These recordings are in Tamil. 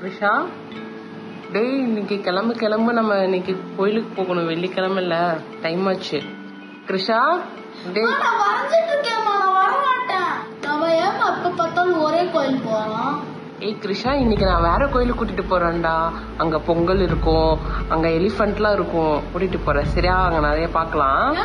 கிருஷா டேய் இன்னைக்கு கிளம்பு கிளம்பு நம்ம இன்னைக்கு கோயிலுக்கு போகணும். வெள்ளிக்கிழமைல டைம் ஆச்சு. கிருஷா டேய். ஏய் கிருஷா இன்னைக்கு நான் வேற கோயிலுக்கு கூட்டிட்டு போறேன்டா. அங்க பொங்கல் இருக்கும். அங்க எலிஃபண்ட்லாம் இருக்கும். கூட்டிட்டு போறேன். சரியா? அங்க நிறைய பார்க்கலாம்.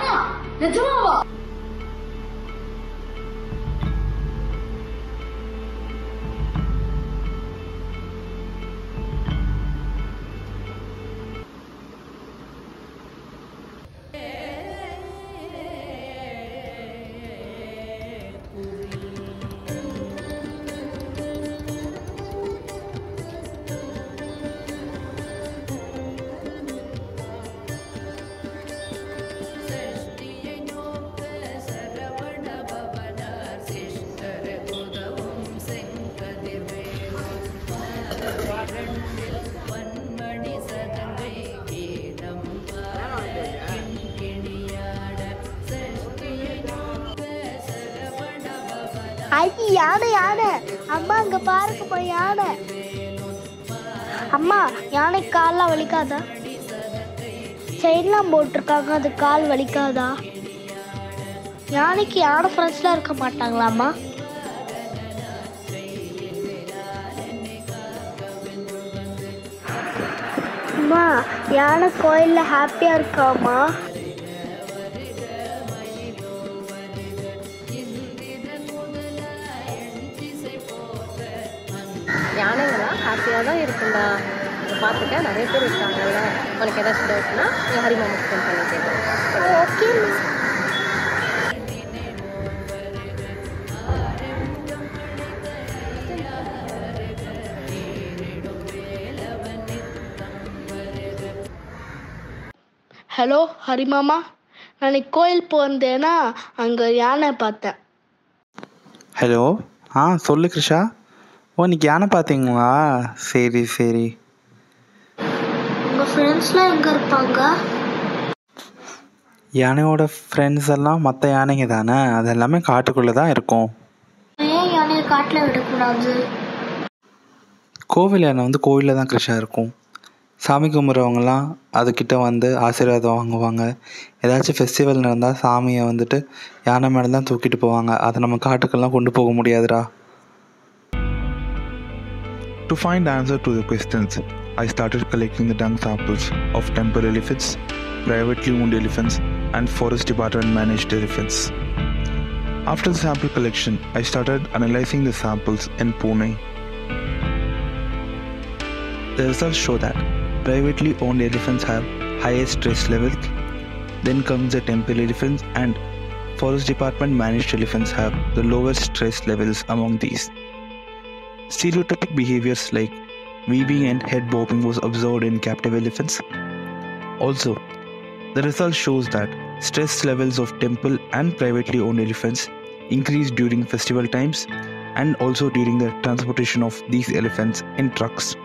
ஐ யானை யானை. அம்மா அங்க பாருக்குப்பா யானை. அம்மா யானை கால்லாம் வலிக்காதா? செயின்லாம் போட்டிருக்காங்க அது கால் வலிக்காதா? யானைக்கு யானை ஃப்ரெண்ட்ஸ்லாம் இருக்க மாட்டாங்களாம்மா அம்மா? யானை கோயிலில் ஹாப்பியாக இருக்காமா ஹாப்பியாக தான் இருக்குண்டா இதை பார்த்துக்க நிறைய பேர் இருக்காங்கல்ல உனக்கு ஏதாச்சும் டவுட்னா நீ ஹரிமாமுக்கு ஃபோன் பண்ணி கேட்குறேன் ஓகே ஹலோ ஹரிமாமா. நான் கோயில் போயிருந்தேன்னா அங்கே யானை பார்த்தேன். ஹலோ ஆ சொல்லு கிருஷா. ஓ இன்னைக்கு யானை பார்த்தீங்களா? சரி சரி. உங்கள் ஃப்ரெண்ட்ஸ்லாம் எங்கே இருப்பாங்க? யானையோட ஃப்ரெண்ட்ஸ் எல்லாம் மற்ற யானைங்க தானே? அது எல்லாமே காட்டுக்குள்ளே தான் இருக்கும். ஏன் யானையை காட்டில் விடக்கூடாது? கோவில் யானை வந்து கோவிலில் தான் கிருஷா இருக்கும். சாமி கும்பிட்றவங்கலாம் அதுக்கிட்ட வந்து ஆசீர்வாதம் வாங்குவாங்க. ஏதாச்சும் ஃபெஸ்டிவல் நடந்தால் சாமியை வந்துட்டு யானை மேலே தான் தூக்கிட்டு போவாங்க. அதை நம்ம காட்டுக்கெல்லாம் கொண்டு போக முடியாதுடா. To find answer to the questions, I started collecting the dung samples of temple elephants, privately owned elephants, and forest department managed elephants. After the sample collection, I started analyzing the samples in Pune. The results show that privately owned elephants have highest stress levels. Then comes the temple elephants and forest department managed elephants have the lowest stress levels among these. Stereotypic behaviors like weaving and head bobbing was observed in captive elephants. Also, the result shows that stress levels of temple and privately owned elephants increase during festival times and also during the transportation of these elephants in trucks.